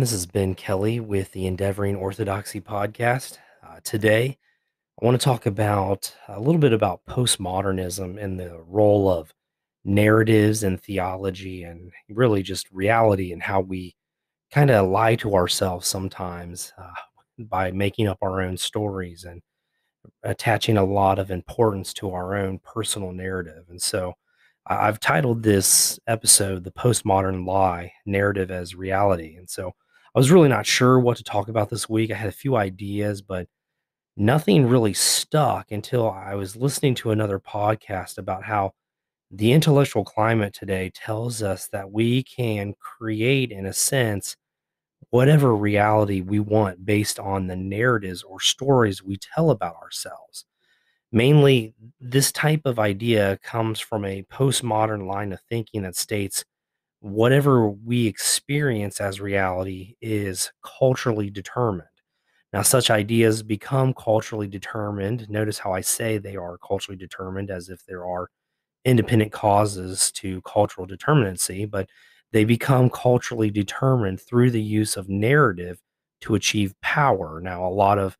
everyone. This is Ben Kelly with the Endeavoring Orthodoxy podcast. Uh, today, I want to talk about a little bit about postmodernism and the role of narratives and theology, and really just reality and how we kind of lie to ourselves sometimes uh, by making up our own stories and attaching a lot of importance to our own personal narrative. And so, I've titled this episode The Postmodern Lie Narrative as Reality. And so I was really not sure what to talk about this week. I had a few ideas, but nothing really stuck until I was listening to another podcast about how the intellectual climate today tells us that we can create, in a sense, whatever reality we want based on the narratives or stories we tell about ourselves. Mainly, this type of idea comes from a postmodern line of thinking that states whatever we experience as reality is culturally determined. Now, such ideas become culturally determined. Notice how I say they are culturally determined as if there are independent causes to cultural determinacy, but they become culturally determined through the use of narrative to achieve power. Now, a lot of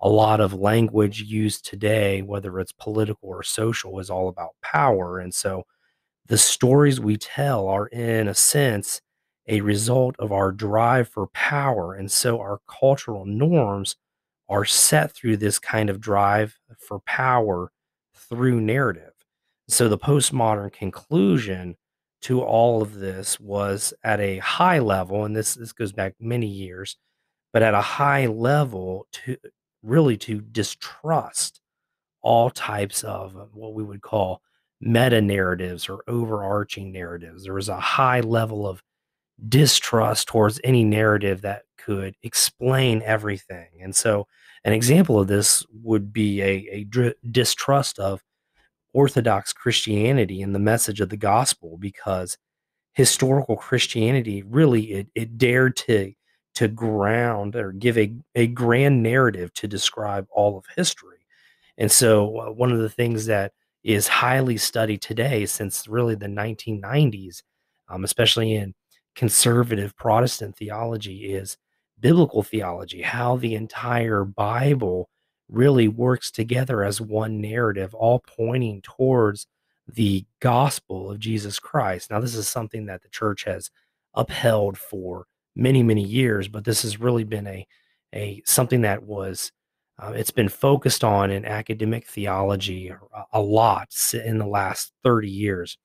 a lot of language used today, whether it's political or social, is all about power. And so the stories we tell are, in a sense, a result of our drive for power. And so our cultural norms are set through this kind of drive for power through narrative. So the postmodern conclusion to all of this was at a high level, and this, this goes back many years, but at a high level to really to distrust all types of what we would call meta narratives or overarching narratives. There was a high level of distrust towards any narrative that could explain everything. And so, an example of this would be a, a dr- distrust of Orthodox Christianity and the message of the gospel because historical Christianity really it, it dared to to ground or give a, a grand narrative to describe all of history. And so uh, one of the things that is highly studied today since really the 1990s, um, especially in conservative Protestant theology, is biblical theology, how the entire Bible really works together as one narrative, all pointing towards the gospel of Jesus Christ. Now, this is something that the church has upheld for many, many years, but this has really been a, a something that was uh, it's been focused on in academic theology a, lot in the last 30 years.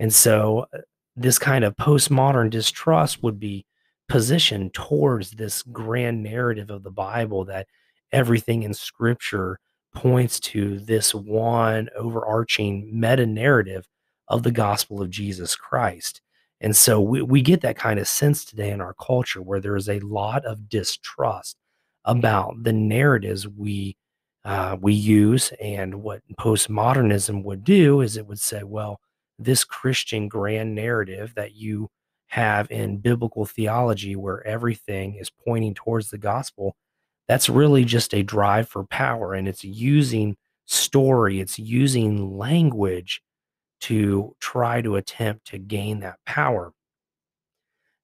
And so uh, this kind of postmodern distrust would be positioned towards this grand narrative of the Bible that everything in scripture points to this one overarching meta narrative of the gospel of Jesus Christ. And so we, we get that kind of sense today in our culture where there is a lot of distrust about the narratives we uh, we use and what postmodernism would do is it would say, well, this Christian grand narrative that you have in biblical theology where everything is pointing towards the gospel, that's really just a drive for power and it's using story, it's using language to try to attempt to gain that power.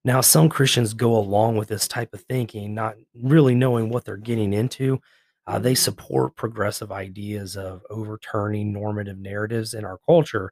Now, some Christians go along with this type of thinking, not really knowing what they're getting into. Uh, they support progressive ideas of overturning normative narratives in our culture.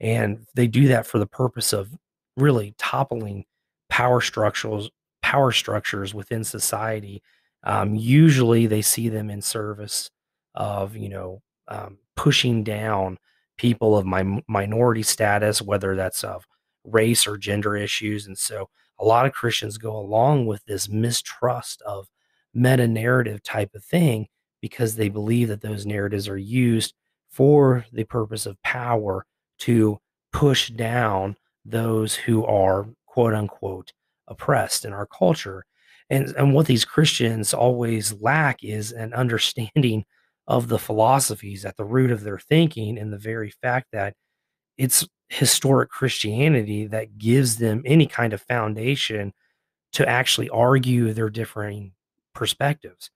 And they do that for the purpose of really toppling power structures, power structures within society. Um, usually they see them in service of, you know, um, pushing down people of my minority status, whether that's of race or gender issues. And so a lot of Christians go along with this mistrust of meta narrative type of thing because they believe that those narratives are used for the purpose of power to push down those who are quote unquote oppressed in our culture. And, and what these Christians always lack is an understanding of the philosophies at the root of their thinking and the very fact that it's historic Christianity that gives them any kind of foundation to actually argue their differing perspectives.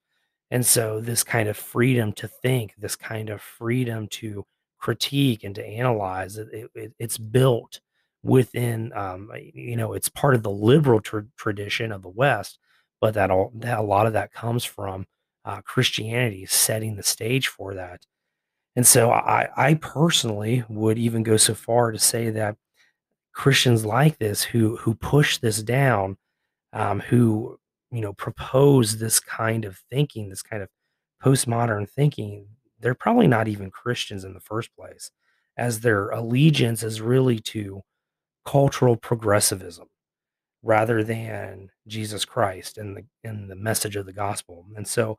And so, this kind of freedom to think, this kind of freedom to critique and to analyze, it, it, it's built within, um, you know, it's part of the liberal tra- tradition of the West, but that all that a lot of that comes from uh, Christianity setting the stage for that. And so I, I personally would even go so far to say that Christians like this who who push this down, um, who you know propose this kind of thinking, this kind of postmodern thinking, they're probably not even Christians in the first place, as their allegiance is really to cultural progressivism rather than Jesus Christ and the and the message of the gospel. And so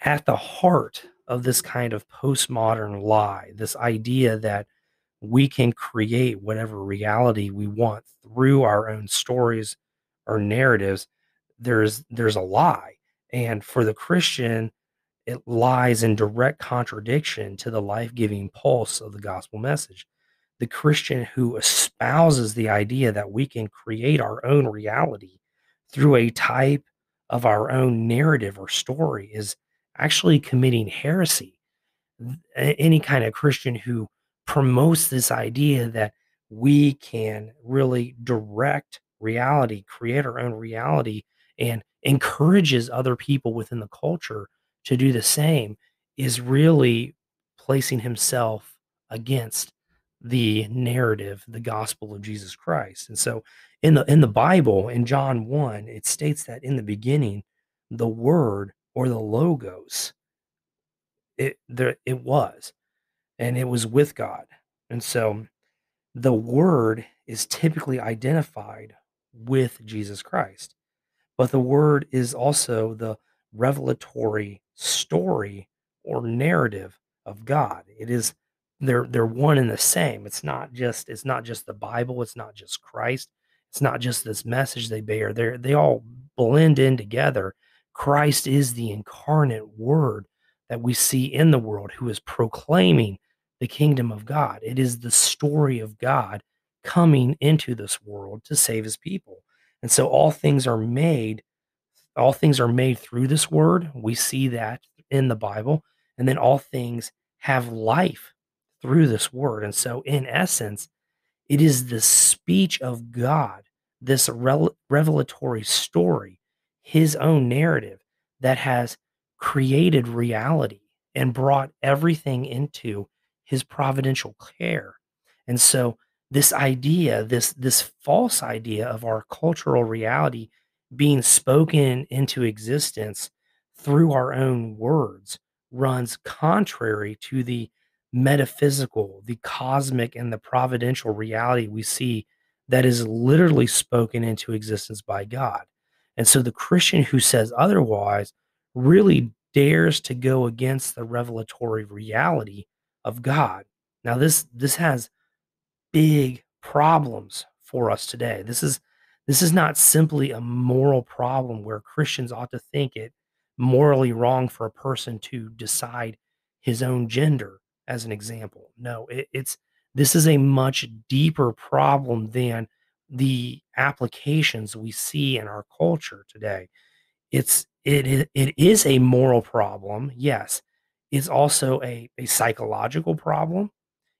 at the heart of this kind of postmodern lie, this idea that we can create whatever reality we want through our own stories or narratives, there's there's a lie. And for the Christian, it lies in direct contradiction to the life-giving pulse of the gospel message. The Christian who espouses the idea that we can create our own reality through a type of our own narrative or story is actually committing heresy. Any kind of Christian who promotes this idea that we can really direct reality, create our own reality, and encourages other people within the culture to do the same is really placing himself against the narrative, the gospel of Jesus Christ. And so in the in the Bible in John 1, it states that in the beginning the word or the logos it there it was and it was with God. And so the word is typically identified with Jesus Christ. But the word is also the revelatory story or narrative of God. It is they're they're one and the same. It's not just it's not just the Bible, it's not just Christ. It's not just this message they bear. They they all blend in together. Christ is the incarnate word that we see in the world who is proclaiming the kingdom of God. It is the story of God coming into this world to save his people. And so all things are made all things are made through this word. We see that in the Bible. And then all things have life through this word. And so in essence, it is the speech of God, this revelatory story, his own narrative that has created reality and brought everything into his providential care. And so this idea, this this false idea of our cultural reality being spoken into existence through our own words runs contrary to the metaphysical, the cosmic, and the providential reality we see that is literally spoken into existence by God. And so the Christian who says otherwise really dares to go against the revelatory reality of God. Now this this has big problems for us today. This is this is not simply a moral problem where Christians ought to think it morally wrong for a person to decide his own gender as an example. No, it, it's this is a much deeper problem than the applications we see in our culture today. It's it it is a moral problem, yes. It's also a, a psychological problem.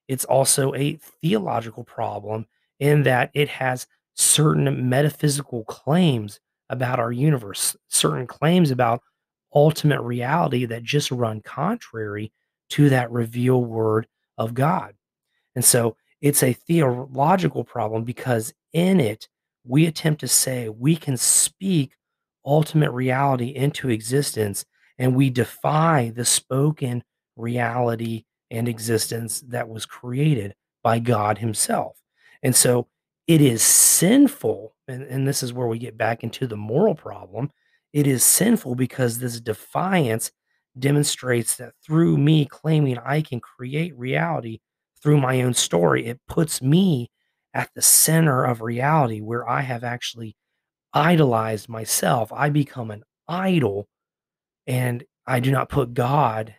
It's also a theological problem in that it has certain metaphysical claims about our universe, certain claims about ultimate reality that just run contrary to that revealed word of God. And so it's a theological problem because in it, we attempt to say we can speak ultimate reality into existence and we defy the spoken reality and existence that was created by God Himself. And so it is sinful, and, and this is where we get back into the moral problem. It is sinful because this defiance demonstrates that through me claiming I can create reality through my own story, it puts me at the center of reality where I have actually idolized myself. I become an idol and I do not put God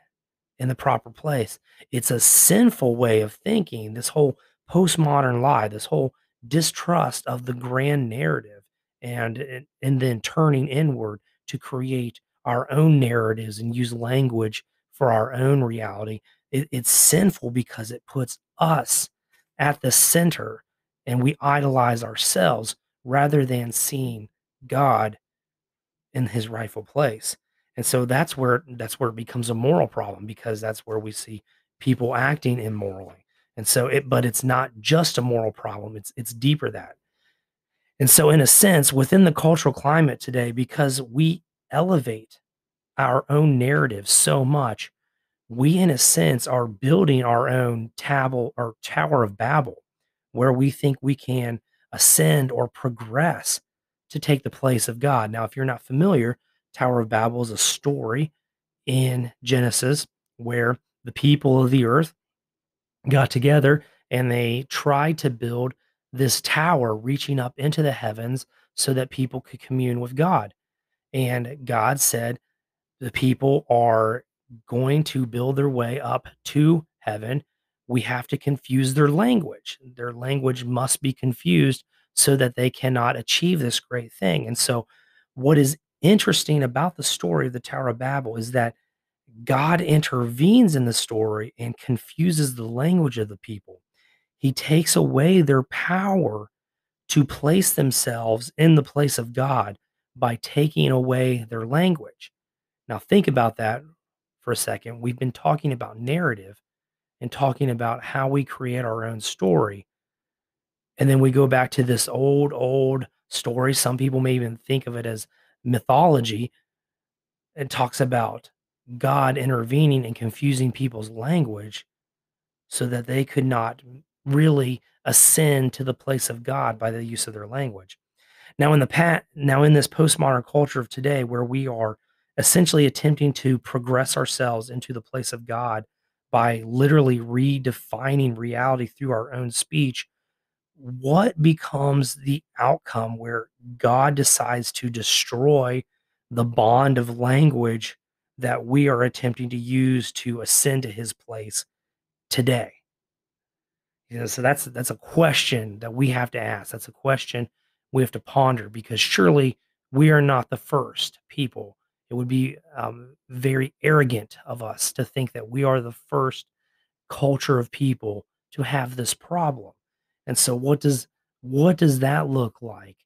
in the proper place. It's a sinful way of thinking, this whole postmodern lie, this whole distrust of the grand narrative and and then turning inward to create our own narratives and use language for our own reality. It, it's sinful because it puts us at the center and we idolize ourselves rather than seeing God in his rightful place. And so that's where that's where it becomes a moral problem because that's where we see people acting immorally. And so it but it's not just a moral problem, it's it's deeper that. And so in a sense within the cultural climate today because we elevate our own narrative so much, we in a sense are building our own table or tower of Babel where we think we can ascend or progress to take the place of God. Now, if you're not familiar, Tower of Babel is a story in Genesis where the people of the earth got together and they tried to build this tower reaching up into the heavens so that people could commune with God. And God said, the people are going to build their way up to heaven. We have to confuse their language. Their language must be confused so that they cannot achieve this great thing. And so, what is interesting about the story of the Tower of Babel is that God intervenes in the story and confuses the language of the people. He takes away their power to place themselves in the place of God by taking away their language. Now, think about that for a second. We've been talking about narrative and talking about how we create our own story. And then we go back to this old, old story. Some people may even think of it as mythology. It talks about God intervening and confusing people's language so that they could not really ascend to the place of God by the use of their language. Now in the pat now in this postmodern culture of today where we are essentially attempting to progress ourselves into the place of God by literally redefining reality through our own speech what becomes the outcome where God decides to destroy the bond of language that we are attempting to use to ascend to his place today? You know, so that's that's a question that we have to ask. That's a question we have to ponder because surely we are not the first people. It would be um, very arrogant of us to think that we are the first culture of people to have this problem. And so what does what does that look like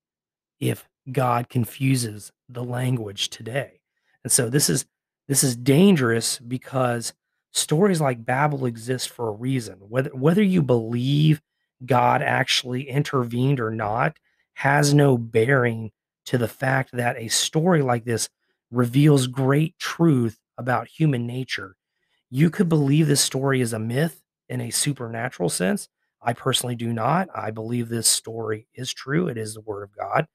if God confuses the language today? And so this is this is dangerous because stories like Babel exist for a reason. Whether whether you believe God actually intervened or not has no bearing to the fact that a story like this reveals great truth about human nature. You could believe this story is a myth in a supernatural sense, I personally do not. I believe this story is true. It is the word of God.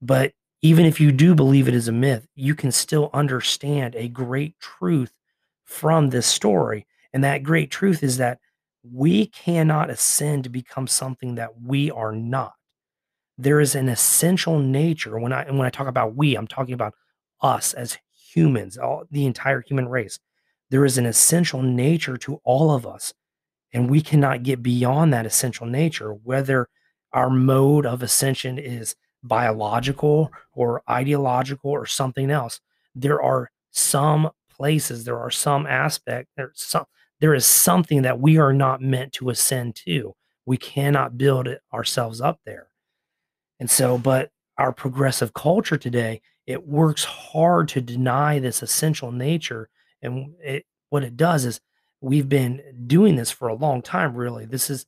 But even if you do believe it is a myth, you can still understand a great truth from this story. And that great truth is that we cannot ascend to become something that we are not. There is an essential nature. When I and when I talk about we, I'm talking about us as humans, all the entire human race. There is an essential nature to all of us and we cannot get beyond that essential nature, whether our mode of ascension is biological or ideological or something else. There are some places, there are some aspect, there's some there is something that we are not meant to ascend to. We cannot build it ourselves up there. And so, but our progressive culture today, it works hard to deny this essential nature. And it, what it does is we've been doing this for a long time really this is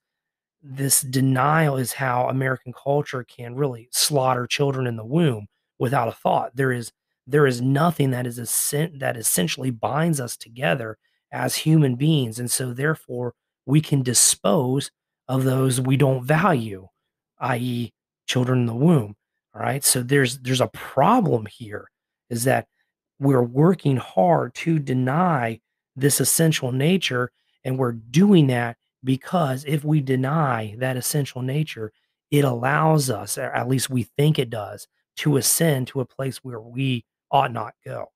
this denial is how american culture can really slaughter children in the womb without a thought there is there is nothing that is a that essentially binds us together as human beings and so therefore we can dispose of those we don't value i.e children in the womb all right so there's there's a problem here is that we're working hard to deny this essential nature. And we're doing that because if we deny that essential nature, it allows us, or at least we think it does, to ascend to a place where we ought not go.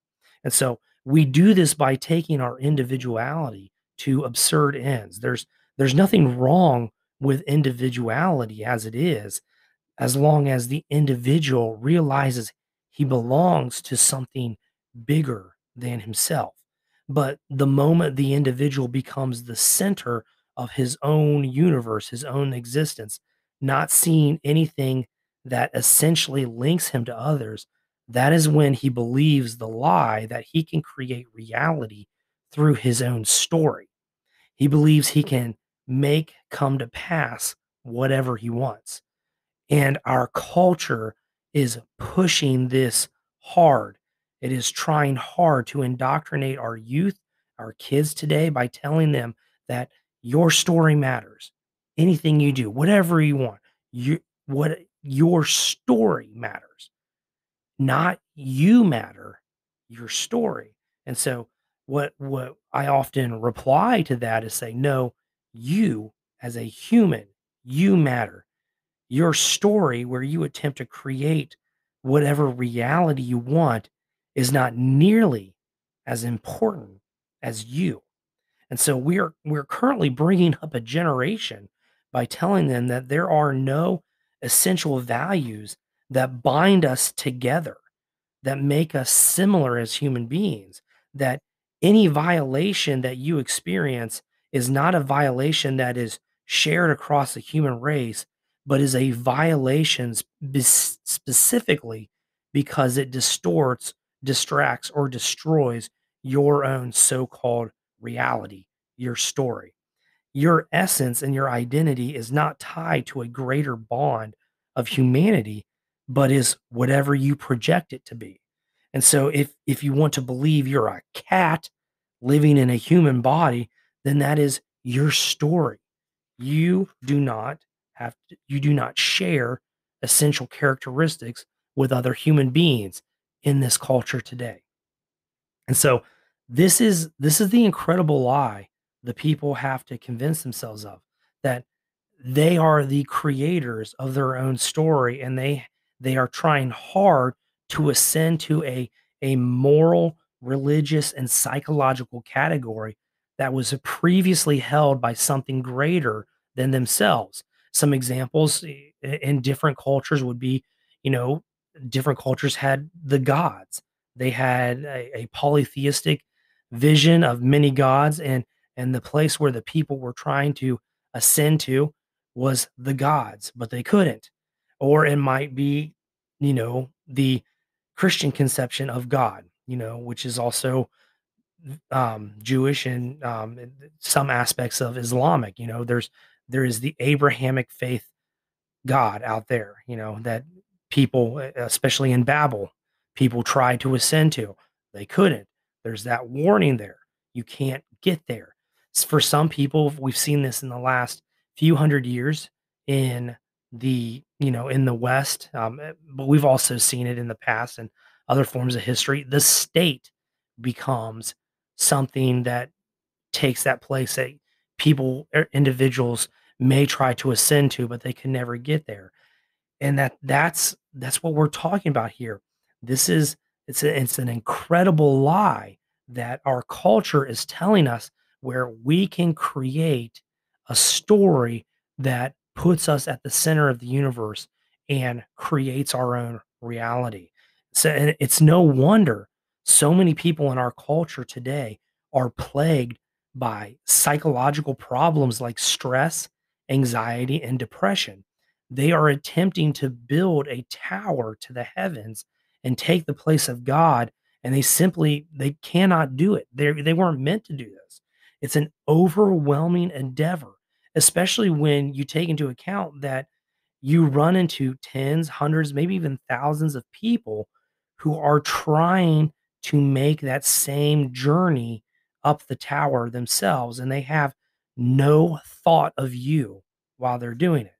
And so we do this by taking our individuality to absurd ends. There's there's nothing wrong with individuality as it is, as long as the individual realizes he belongs to something bigger than himself. But the moment the individual becomes the center of his own universe, his own existence, not seeing anything that essentially links him to others, that is when he believes the lie that he can create reality through his own story. He believes he can make come to pass whatever he wants. And our culture is pushing this hard. It is trying hard to indoctrinate our youth, our kids today by telling them that your story matters. Anything you do, whatever you want, you what your story matters. Not you matter, your story. And so what what I often reply to that is say, no, you as a human, you matter your story where you attempt to create whatever reality you want is not nearly as important as you. And so we're we're currently bringing up a generation by telling them that there are no essential values that bind us together, that make us similar as human beings, that any violation that you experience is not a violation that is shared across the human race, but is a violation spe- specifically because it distorts, distracts, or destroys your own so called reality, your story. Your essence and your identity is not tied to a greater bond of humanity, but is whatever you project it to be. And so if if you want to believe you're a cat living in a human body, then that is your story. You do not have to, you do not share essential characteristics with other human beings in this culture today. And so this is this is the incredible lie the people have to convince themselves of that they are the creators of their own story and they they are trying hard to ascend to a a moral religious and psychological category that was previously held by something greater than themselves some examples in different cultures would be, you know, different cultures had the gods. They had a, a polytheistic vision of many gods, and and the place where the people were trying to ascend to was the gods, but they couldn't. Or it might be, you know, the Christian conception of God, you know, which is also um, Jewish and um, some aspects of Islamic. You know, there's there is the Abrahamic faith God out there, you know, that people, especially in Babel, people tried to ascend to. They couldn't. There's that warning there. You can't get there. For some people, we've seen this in the last few hundred years in the, you know, in the West, um, eh, but we've also seen it in the past and other forms of history. The state becomes something that takes that place that people, er, individuals may try to ascend to, but they can never get there. And that that's that's what we're talking about here. This is it's a, it's an incredible lie that our culture is telling us where we can create a story that puts us at the center of the universe and creates our own reality. So it's no wonder so many people in our culture today are plagued by psychological problems like stress anxiety, and depression. They are attempting to build a tower to the heavens and take the place of God, and they simply they cannot do it. They they weren't meant to do this. It's an overwhelming endeavor, especially when you take into account that you run into tens, hundreds, maybe even thousands of people who are trying to make that same journey up the tower themselves and they have no thought of you while they're doing it.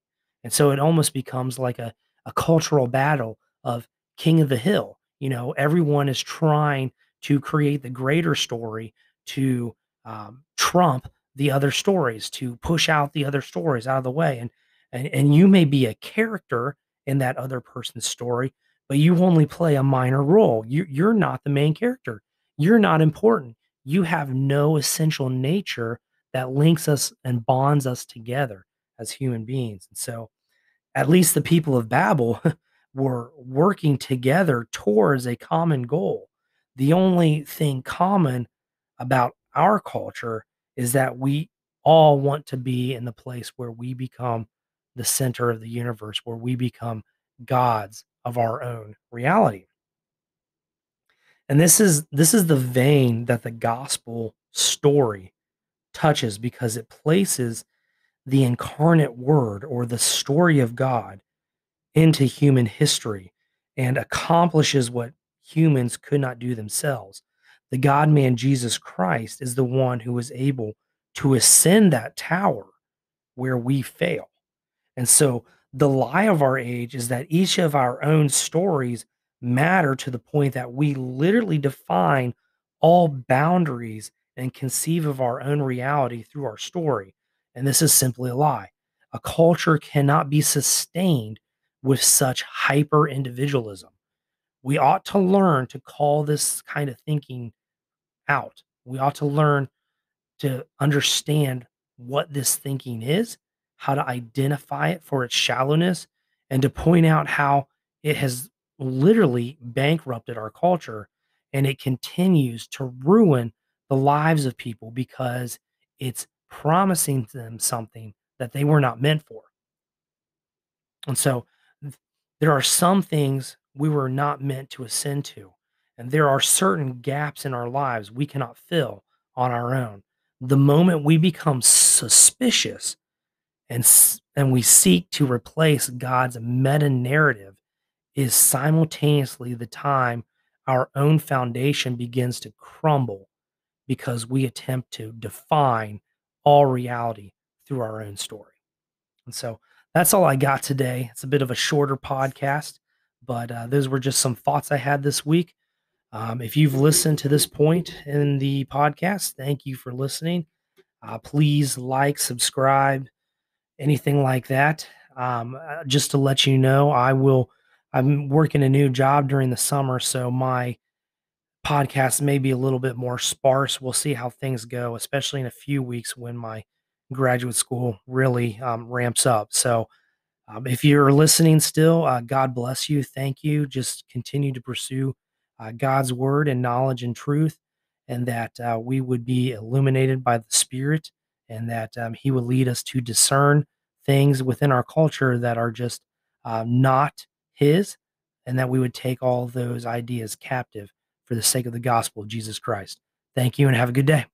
And so it almost becomes like a, a cultural battle of king of the hill. You know, everyone is trying to create the greater story to um, trump the other stories, to push out the other stories out of the way. And, and, and you may be a character in that other person's story, but you only play a minor role. You, you're not the main character. You're not important. You have no essential nature that links us and bonds us together as human beings. And so, at least the people of Babel were working together towards a common goal. The only thing common about our culture is that we all want to be in the place where we become the center of the universe where we become gods of our own reality. And this is this is the vein that the gospel story touches because it places the incarnate word or the story of God into human history and accomplishes what humans could not do themselves. The God man Jesus Christ is the one who was able to ascend that tower where we fail. And so the lie of our age is that each of our own stories matter to the point that we literally define all boundaries and conceive of our own reality through our story. And this is simply a lie. A culture cannot be sustained with such hyper individualism. We ought to learn to call this kind of thinking out. We ought to learn to understand what this thinking is, how to identify it for its shallowness, and to point out how it has literally bankrupted our culture and it continues to ruin the lives of people because it's promising them something that they were not meant for. And so there are some things we were not meant to ascend to. And there are certain gaps in our lives we cannot fill on our own. The moment we become suspicious and, and we seek to replace God's meta narrative is simultaneously the time our own foundation begins to crumble because we attempt to define all reality through our own story. And so that's all I got today. It's a bit of a shorter podcast, but uh, those were just some thoughts I had this week. Um, if you've listened to this point in the podcast, thank you for listening. Uh, please like, subscribe, anything like that. Um, uh, just to let you know, I will I'm working a new job during the summer, so my podcast may be a little bit more sparse. We'll see how things go, especially in a few weeks when my graduate school really um, ramps up. So, um, if you're listening still, uh, God bless you. Thank you. Just continue to pursue uh, God's word and knowledge and truth, and that uh, we would be illuminated by the Spirit, and that um, He would lead us to discern things within our culture that are just uh, not his, and that we would take all those ideas captive for the sake of the gospel of Jesus Christ. Thank you and have a good day.